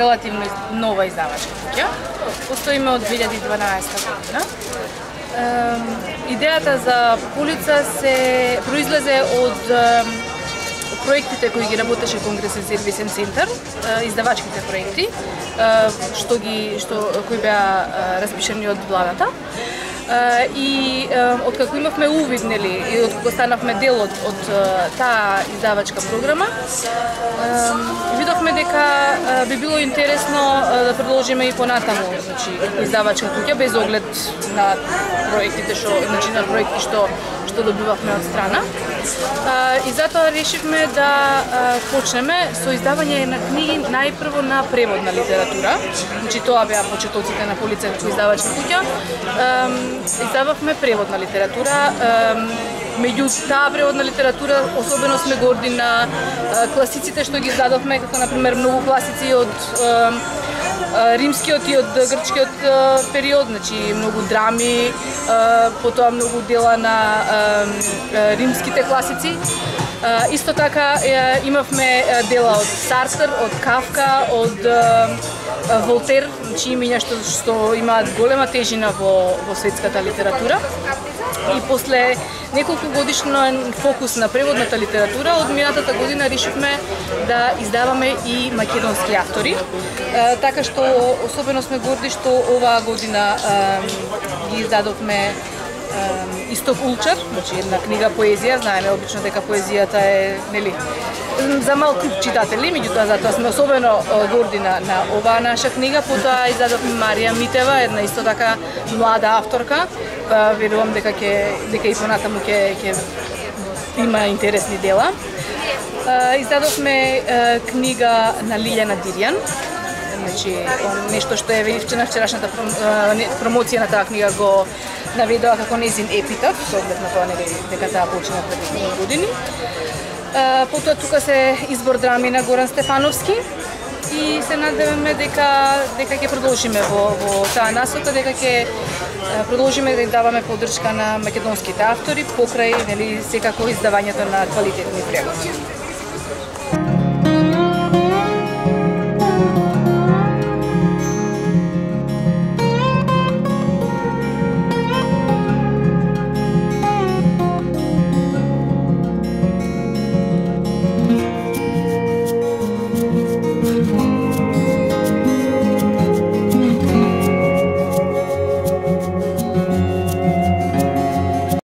релативно нова издавачка куќа. Постоиме од 2012 година. Идејата за Полица се произлезе од проектите кои ги работеше Конгресен сервисен центар, издавачките проекти, што ги што кои беа распишани од владата и откако имавме увид нели и откако станавме дел од, од таа издавачка програма видовме дека би било интересно да продолжиме и понатаму значи издавачка куќа без оглед на проектите што значи на проекти што што добивавме од страна. И затоа решивме да почнеме со издавање на книги најпрво на преводна литература. Значи тоа беа почетоците на полицајска издавачка куќа издававме преводна литература. Меѓу таа преводна литература особено сме горди на класиците што ги издадовме, како например многу класици од римскиот и од грчкиот период, значи многу драми, потоа многу дела на римските класици. Исто така имавме дела од Сартер, од Кавка, од Волтер, значи имиња што, што имаат голема тежина во, во светската литература. И после неколку годишно фокус на преводната литература, од минатата година решивме да издаваме и македонски автори. Е, така што особено сме горди што оваа година е, ги издадовме Исток Улчар, значи една книга поезија, знаеме обично дека поезијата е, нели, за мал куп читатели, меѓутоа затоа сме особено горди на, на оваа наша книга, потоа издадовме Марија Митева, една исто така млада авторка, па верувам дека ќе дека и понатаму ќе ќе има интересни дела. Издадовме книга на Лилјана Дирјан, значи нешто што е видивче на вчерашната промоција на таа книга го наведоа како незин епитаф, со оглед на тоа нели дека таа почина пред години. Потоа тука се избор драми на Горан Стефановски и се надеваме дека дека ќе продолжиме во во таа насока, дека ќе продолжиме да даваме поддршка на македонските автори покрај нели секако издавањето на квалитетни преводи.